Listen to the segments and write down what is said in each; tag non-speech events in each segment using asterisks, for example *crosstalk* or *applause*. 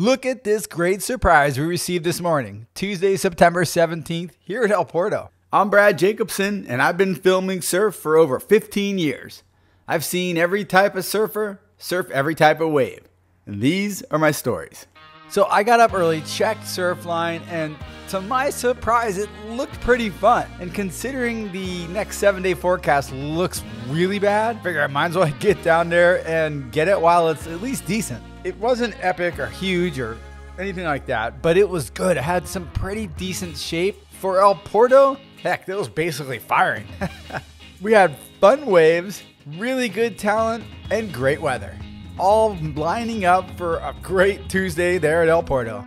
Look at this great surprise we received this morning, Tuesday, September 17th, here at El Porto. I'm Brad Jacobson, and I've been filming surf for over 15 years. I've seen every type of surfer surf every type of wave, and these are my stories. So I got up early, checked Surfline, and to my surprise, it looked pretty fun. And considering the next seven day forecast looks really bad, figure I might as well *laughs* get down there and get it while it's at least decent. It wasn't epic or huge or anything like that, but it was good. It had some pretty decent shape. For El Porto, heck, it was basically firing. *laughs* we had fun waves, really good talent, and great weather all lining up for a great Tuesday there at El Porto.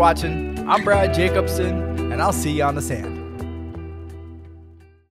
Watching. I'm Brad Jacobson, and I'll see you on the sand.